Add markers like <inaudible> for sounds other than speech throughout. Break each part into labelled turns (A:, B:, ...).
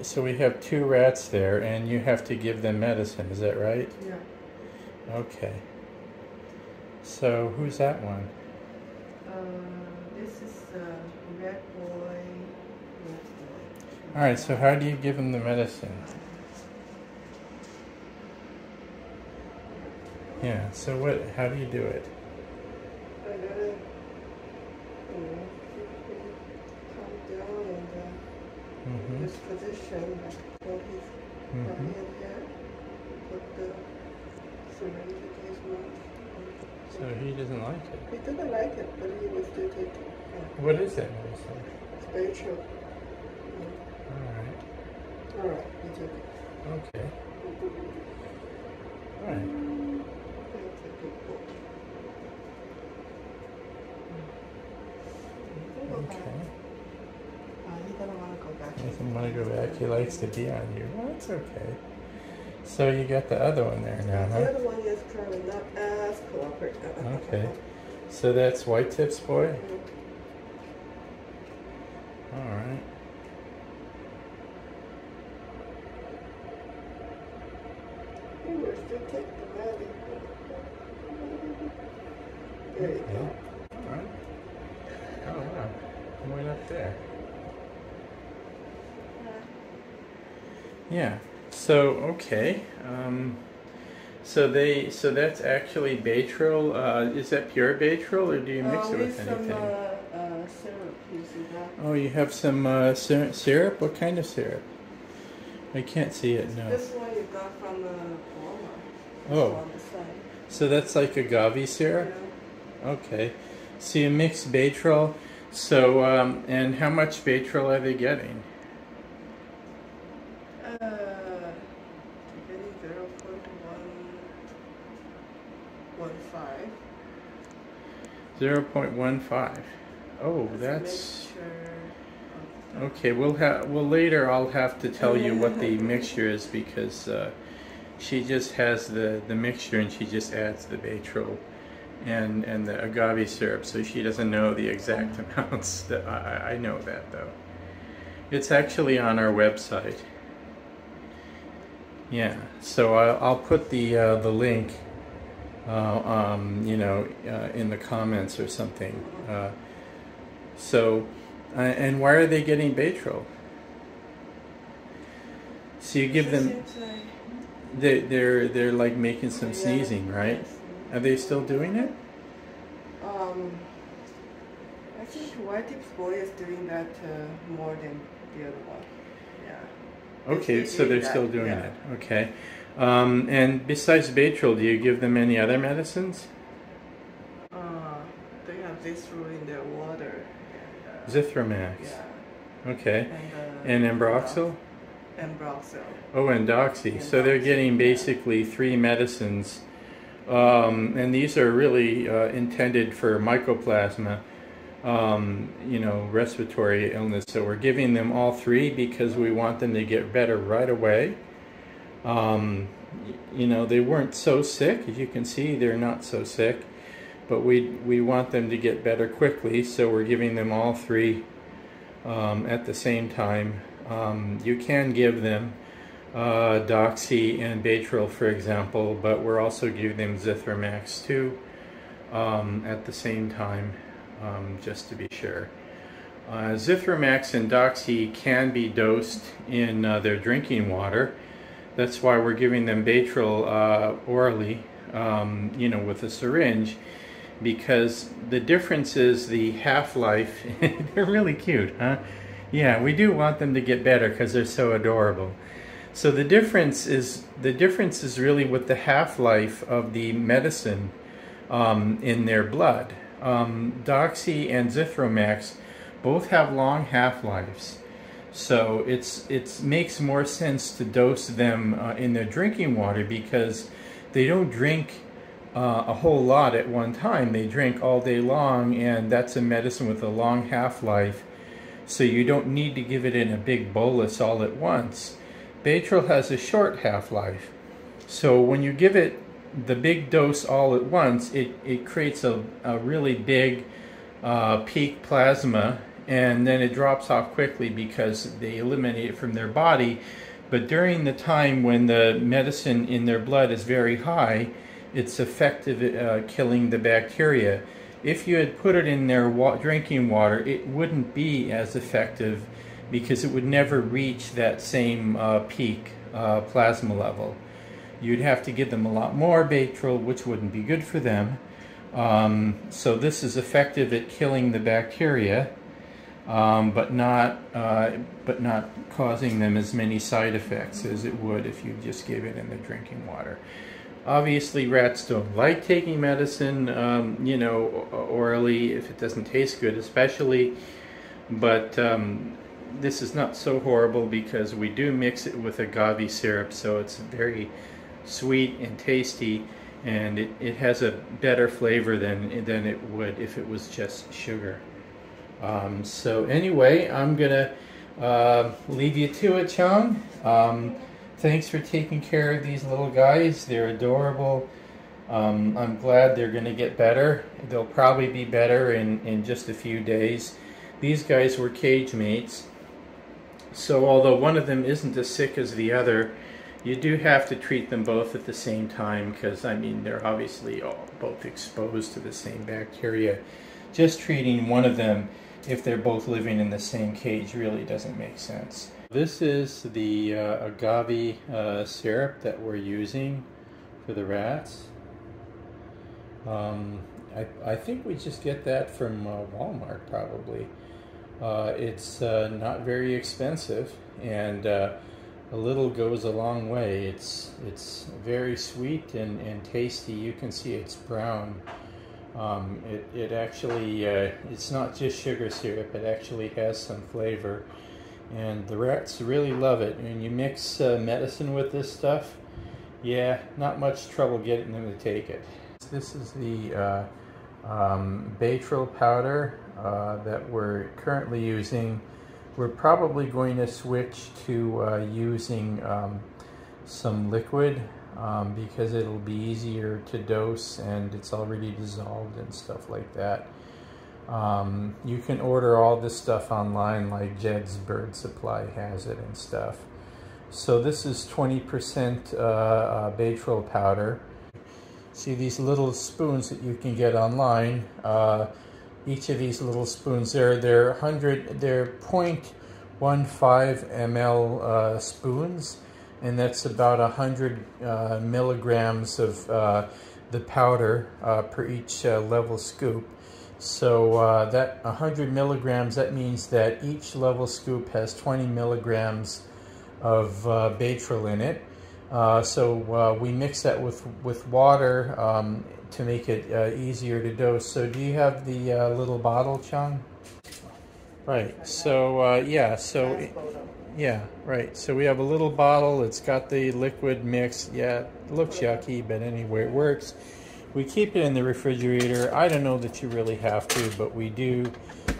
A: So we have two rats there, and you have to give them medicine. Is that right?
B: Yeah.
A: Okay. So who's that one?
B: Uh, this is uh, red boy. Red boy.
A: All right. So how do you give them the medicine? Yeah. So what? How do you do it?
B: I gotta, you know, keep him calm down and uh,
A: Mm-hmm.
B: This position, put his
A: Mm-hmm.
B: hand here, put the syringe in his mouth.
A: So he doesn't like it.
B: He didn't like it, but he was still taking uh,
A: What is that medicine?
B: spiritual.
A: All right.
B: All right, he took it.
A: Okay. All right.
B: That's a good.
A: Okay.
B: Uh, he doesn't want to go back.
A: He doesn't want to go back. He likes to be on you. Well, that's okay. So you got the other one there now,
B: The
A: huh?
B: other one is of not as cooperative.
A: Uh, uh, okay. So that's White Tips Boy? All right.
B: Still take the money. There you go.
A: All right. Oh, wow. I went up there. Yeah. So, okay. Um, so they, so that's actually Baytril. Uh, is that pure Baytril or do you mix
B: Uh,
A: it with
B: some
A: anything?
B: uh, uh, syrup, that?
A: Oh, you have some uh, sy- syrup? What kind of syrup? I can't see it, no.
B: This one you got from uh, Walmart.
A: Oh.
B: On the side.
A: So that's like agave syrup?
B: Yeah.
A: Okay. So you mix Baytril. So, um, and how much Baytril are they getting?
B: Uh, getting zero point one one five.
A: 0.15. Oh,
B: That's a
A: that's...
B: mixture of-
A: Okay, we'll have well later. I'll have to tell you what the <laughs> mixture is because uh, she just has the the mixture and she just adds the Baytril and and the agave syrup, so she doesn't know the exact amounts. <laughs> That I, I know that though. It's actually on our website. Yeah, so I'll, I'll put the uh, the link, um, you know, uh, in the comments or something. Uh, so. Uh, and why are they getting Baytril? So you give them, they, they're they're like making some sneezing, right? Are they still doing it?
B: Um, I think White Tips Boy is doing that uh, more than the other one. Yeah.
A: Okay, so they're
B: that,
A: still doing
B: yeah.
A: it. Okay. Um, and besides Baytril, do you give them any other medicines?
B: Uh, they have this rule in their water. And, uh,
A: Zithromax.
B: yeah.
A: Okay.
B: And, uh,
A: And Ambroxol?
B: Ambroxol.
A: Oh, and Doxy. So they're getting basically three medicines. Um, and these are really uh, intended for mycoplasma, um, you know, respiratory illness. So we're giving them all three because we want them to get better right away. Um, you know, they weren't so sick. As you can see, they're not so sick. But we, we want them to get better quickly, so we're giving them all three um, at the same time. Um, you can give them uh, Doxy and Baytril, for example, but we're also giving them Zithromax too um, at the same time, um, just to be sure. Uh, Zithromax and Doxy can be dosed in uh, their drinking water. That's why we're giving them Baytril uh, orally, um, you know, with a syringe, because the difference is the half-life. <laughs> They're really cute, huh? Yeah, we do want them to get better because they're so adorable. So the difference is the difference is really with the half-life of the medicine um, in their blood. Um, Doxy and Zithromax both have long half-lives, so it's it makes more sense to dose them uh, in their drinking water because they don't drink uh, a whole lot at one time. They drink all day long, and that's a medicine with a long half-life. So you don't need to give it in a big bolus all at once. Baytril has a short half-life. So when you give it the big dose all at once, it, it creates a, a really big uh, peak plasma and then it drops off quickly because they eliminate it from their body. But during the time when the medicine in their blood is very high, it's effective at uh, killing the bacteria. If you had put it in their wa drinking water, it wouldn't be as effective because it would never reach that same uh, peak uh, plasma level. You'd have to give them a lot more Baytril, which wouldn't be good for them. Um, so this is effective at killing the bacteria, um, but not uh, but not causing them as many side effects as it would if you just gave it in the drinking water. Obviously, rats don't like taking medicine, um, you know, orally if it doesn't taste good, especially. But um, this is not so horrible because we do mix it with agave syrup, so it's very sweet and tasty, and it, it has a better flavor than than it would if it was just sugar. Um, so anyway, I'm gonna uh, leave you to it, Chong. Um, thanks for taking care of these little guys. They're adorable. Um, I'm glad they're to get better. They'll probably be better in, in just a few days. These guys were cage mates. So although one of them isn't as sick as the other, you do have to treat them both at the same time because, I mean, they're obviously all, both exposed to the same bacteria. Just treating one of them if they're both living in the same cage really doesn't make sense. This is the uh, agave uh, syrup that we're using for the rats. Um, I, I, think we just get that from uh, Walmart probably. Uh, it's uh, not very expensive and uh, a little goes a long way. It's, it's very sweet and, and tasty. You can see it's brown. Um, it, it actually, it's not just sugar syrup, it actually has some flavor and the rats really love it. And you mix uh, medicine with this stuff, yeah, not much trouble getting them to take it. This is the uh, um, Baytril powder uh, that we're currently using. We're probably going to switch to uh, using um, some liquid um, because it'll be easier to dose and it's already dissolved and stuff like that. Um, you can order all this stuff online like Jedds Bird Supply has it and stuff. So this is 20% uh, uh, powder. See these little spoons that you can get online. Uh, each of these little spoons, they're, they're 100, they're 0.15 ml uh, spoons and that's about 100 uh, milligrams of uh, the powder per each level scoop. So uh, that 100 milligrams, that means that each level scoop has 20 milligrams of uh, Baytril in it. Uh, so uh, we mix that with, with water um, to make it uh, easier to dose. So do you have the uh, little bottle, Chung? Right, so yeah, so yeah, right. So we have a little bottle, it's got the liquid mix. Yeah, looks yucky, but anyway, it works. We keep it in the refrigerator. I don't know that you really have to, but we do.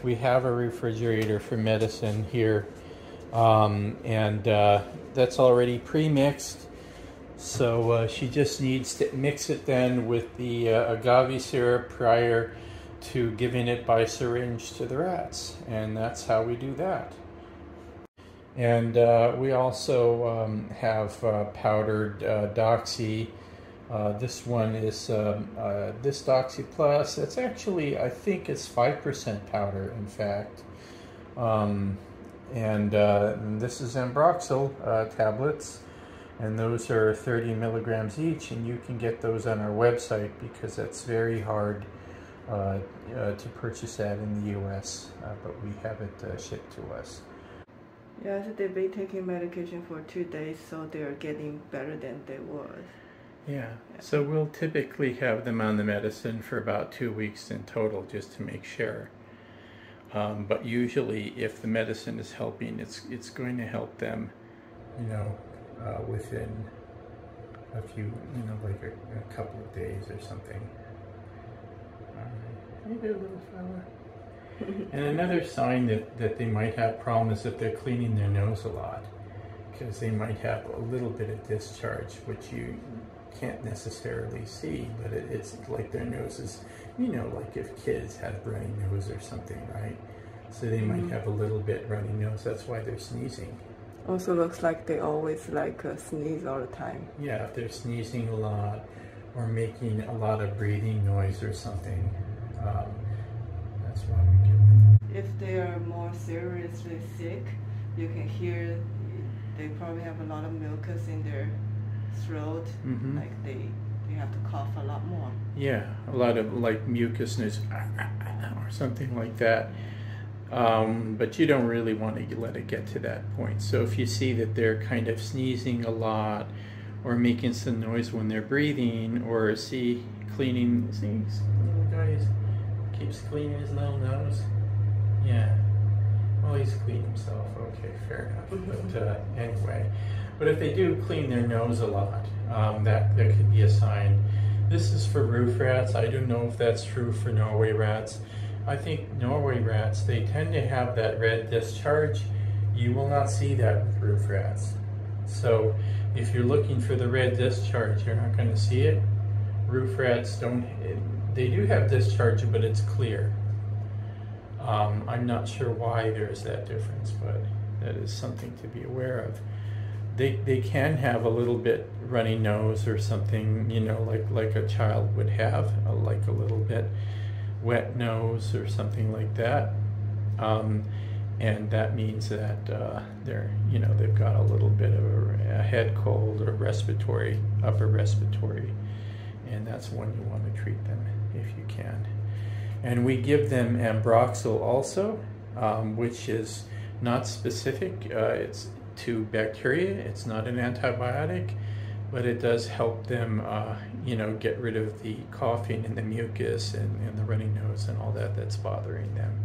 A: We have a refrigerator for medicine here. Um, and uh, that's already pre-mixed. So uh, she just needs to mix it then with the uh, agave syrup prior to giving it by syringe to the rats. And that's how we do that. And uh, we also um, have uh, powdered uh, doxy uh, this one is um, uh, this Doxy Plus. It's actually, I think it's 5% powder, in fact. Um, and, uh, and, this is Ambroxol uh, tablets. And those are 30 milligrams each. And you can get those on our website because it's very hard uh, uh, to purchase that in the U.S. but we have it shipped to us.
B: Yeah, so they've been taking medication for two days, so they're getting better than they was.
A: Yeah. So we'll typically have them on the medicine for about two weeks in total just to make sure. Um, but usually, if the medicine is helping, it's it's going to help them, you know, uh, within a few, you know, like a, a couple of days or something. Um, hey little fella. <laughs> and another sign that, that they might have problems is if they're cleaning their nose a lot because they might have a little bit of discharge, which you can't necessarily see, but it, it's like their noses, you know, like if kids have runny nose or something, right? So they might have a little bit runny nose. That's why they're sneezing.
B: Also looks like they always like uh, sneeze all the time.
A: Yeah, if they're sneezing a lot or making a lot of breathing noise or something, um, that's why we give them.
B: If they are more seriously sick, you can hear they probably have a lot of mucus in their throat,
A: Mhm.
B: like they they have to cough a lot more.
A: Yeah, a lot of like mucusness or something like that. Um, but you don't really want to let it get to that point. So if you see that they're kind of sneezing a lot or making some noise when they're breathing or see cleaning, see, this little guy keeps cleaning his little nose. Yeah. Well, he's cleaned himself. Okay, fair enough. But uh, anyway, but if they do clean their nose a lot, um, that that could be a sign. This is for roof rats. I don't know if that's true for Norway rats. I think Norway rats they tend to have that red discharge. You will not see that with roof rats. So if you're looking for the red discharge, you're not going to see it. Roof rats don't. They do have discharge, but it's clear. Um, I'm not sure why there's that difference, but that is something to be aware of. They, they can have a little bit runny nose or something, you know, like, like a child would have, uh, like a little bit wet nose or something like that. Um, and that means that uh, they're, you know, they've got a little bit of a, a head cold or respiratory, upper respiratory, and that's when you want to treat them if you can. And we give them ambroxol also, um, which is not specific. Uh, it's to bacteria. It's not an antibiotic, but it does help them, uh, you know, get rid of the coughing and the mucus and, and the runny nose and all that that's bothering them.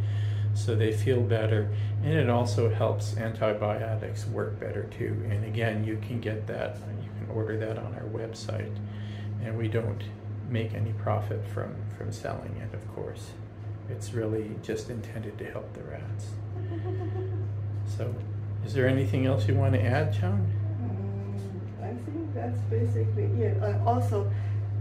A: So they feel better, and it also helps antibiotics work better too. And again, you can get that. You can order that on our website, and we don't make any profit from from selling it. Of course, it's really just intended to help the rats. <laughs> So, is there anything else you want to add, John?
B: Um, I think that's basically it. And also,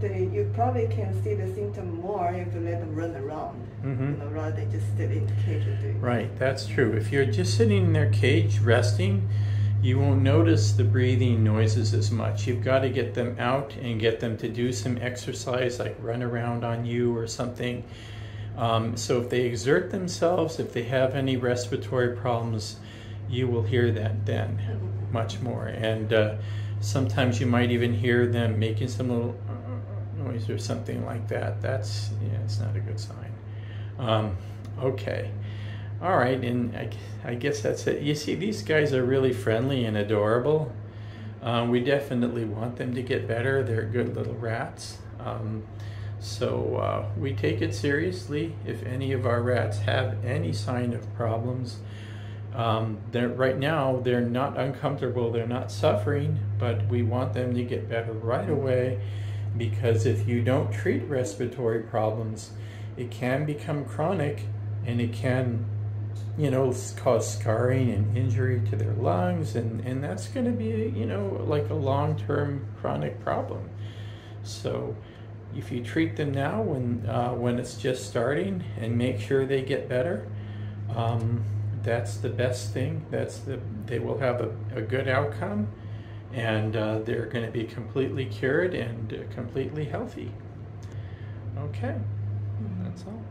B: they you probably can see the symptom more if you let them run around,
A: Mhm.
B: you know, rather than just sit in the cage.
A: Right, that's true. If you're just sitting in their cage resting, you won't notice the breathing noises as much. You've got to get them out and get them to do some exercise, like run around on you or something. Um, so if they exert themselves, if they have any respiratory problems, you will hear that then much more. And uh, sometimes you might even hear them making some little uh, noise or something like that. That's yeah, it's not a good sign. Um, okay. All right, and I, I guess that's it. You see, these guys are really friendly and adorable. Um, we definitely want them to get better. They're good little rats. Um, so uh, we take it seriously. If any of our rats have any sign of problems, um, they're, right now they're not uncomfortable, they're not suffering, but we want them to get better right away because if you don't treat respiratory problems, it can become chronic and it can you know cause scarring and injury to their lungs and and that's going to be you know like a long-term chronic problem. So if you treat them now when uh, when it's just starting and make sure they get better um, that's the best thing. That's the they will have a, a good outcome and uh, they're going to be completely cured and uh, completely healthy. Okay. That's all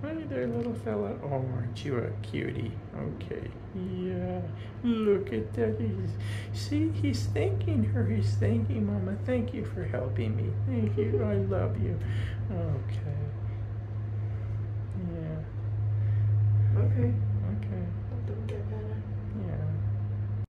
A: Hey there, little fella. Oh, aren't you a cutie? Okay. Yeah. Look at that. He's, see, he's thanking her. He's thanking Mama. Thank you for helping me. Thank you. I love you. Okay. Yeah.
B: Okay.